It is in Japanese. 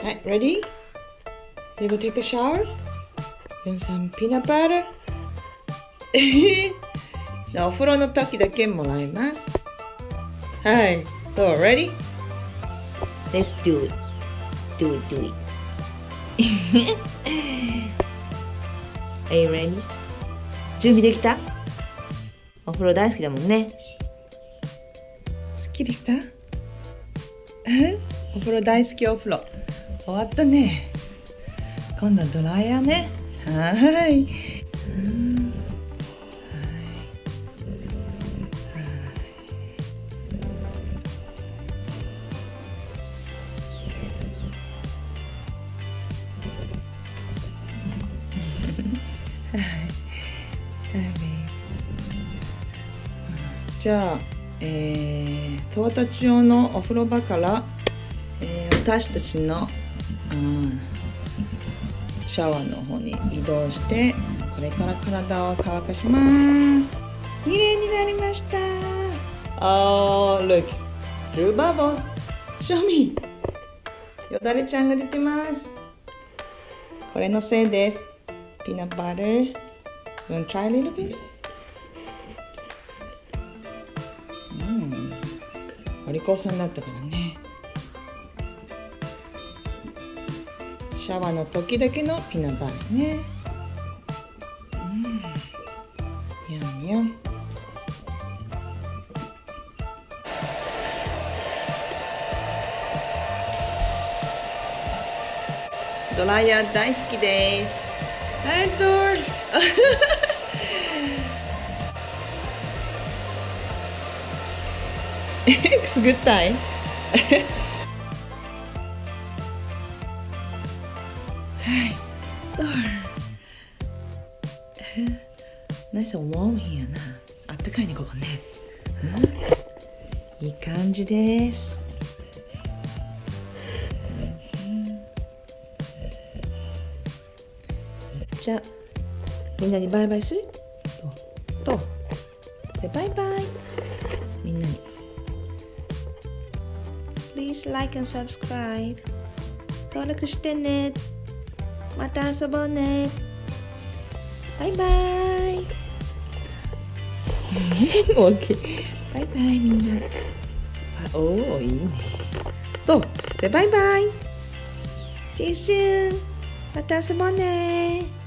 はい、ready? You go take a shower? And some peanut butter? お風呂の時だけもらいます。はい、どう ready? Let's do it. Do it, do it. Are you ready? 準備できたお風呂大好きだもんね。すっきりしたお風呂大好きお風呂。終わったね。今度はドライヤーね。はーい。うんじゃあ、えー、十和田町のお風呂場から、えー私たちの、うん。シャワーの方に移動してこれから体を乾かします。綺麗になりました。Oh look. True bubbles Show me よだれちゃんが出てます。これのせいです。Peanut butter. You wanna try a little bit? うん。お利口さんだったからね。シャワーの時だけのピナバーね。うん。やんやんドライヤー大好きです。はいどう。It's good time はい？ナイスウォームヒやな。あったかいね、ここね。うんいい感じです。じゃあ、みんなにバイバイする？と、と、でバイバイ。みんなに。Please like and subscribe. 登録してね。また遊ぼうね。バイバイ。オッケー。バイバイみんな。あおおいいね。と、でバイバイ。See you soon. また遊ぼうね。